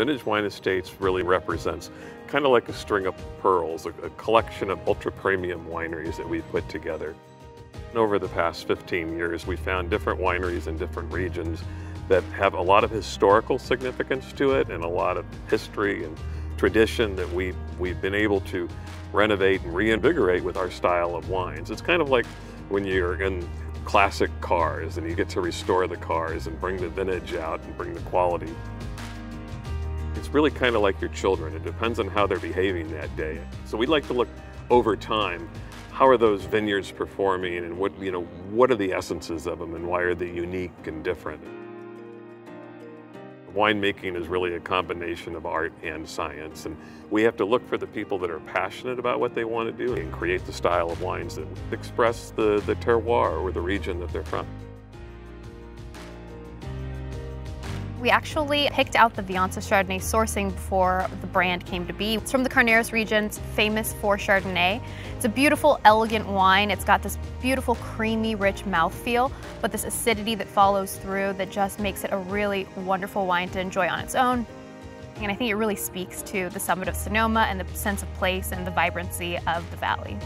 Vintage Wine Estates really represents kind of like a string of pearls, a, a collection of ultra premium wineries that we've put together. And over the past 15 years, we found different wineries in different regions that have a lot of historical significance to it and a lot of history and tradition that we, we've been able to renovate and reinvigorate with our style of wines. It's kind of like when you're in classic cars and you get to restore the cars and bring the vintage out and bring the quality. It's really kind of like your children. It depends on how they're behaving that day. So we like to look over time, how are those vineyards performing and what, you know, what are the essences of them and why are they unique and different? Winemaking is really a combination of art and science, and we have to look for the people that are passionate about what they want to do and create the style of wines that express the, the terroir or the region that they're from. We actually picked out the Viansa Chardonnay sourcing before the brand came to be. It's from the Carneros region, it's famous for Chardonnay. It's a beautiful, elegant wine. It's got this beautiful, creamy, rich mouthfeel, but this acidity that follows through that just makes it a really wonderful wine to enjoy on its own. And I think it really speaks to the summit of Sonoma and the sense of place and the vibrancy of the valley.